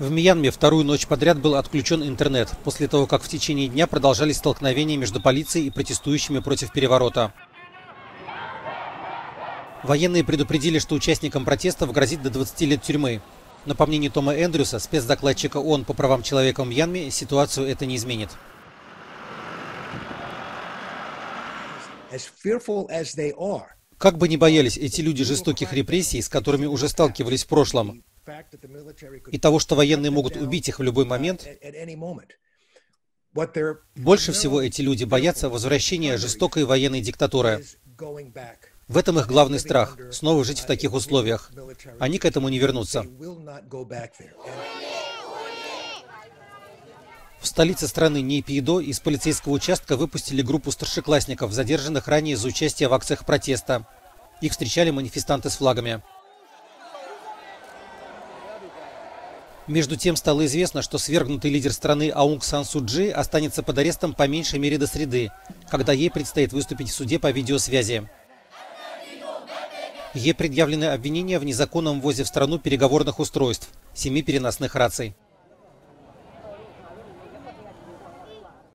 В Мьянме вторую ночь подряд был отключен интернет, после того, как в течение дня продолжались столкновения между полицией и протестующими против переворота. Военные предупредили, что участникам протестов грозит до 20 лет тюрьмы. Но по мнению Тома Эндрюса, спецдокладчика ООН по правам человека в Мьянме, ситуацию это не изменит. Как бы ни боялись эти люди жестоких репрессий, с которыми уже сталкивались в прошлом, и того, что военные могут убить их в любой момент, больше всего эти люди боятся возвращения жестокой военной диктатуры. В этом их главный страх – снова жить в таких условиях. Они к этому не вернутся. В столице страны Нейпиидо из полицейского участка выпустили группу старшеклассников, задержанных ранее за участие в акциях протеста. Их встречали манифестанты с флагами. Между тем стало известно, что свергнутый лидер страны Аунг Сан Суджи останется под арестом по меньшей мере до среды, когда ей предстоит выступить в суде по видеосвязи. Ей предъявлены обвинения в незаконном ввозе в страну переговорных устройств, семи переносных раций.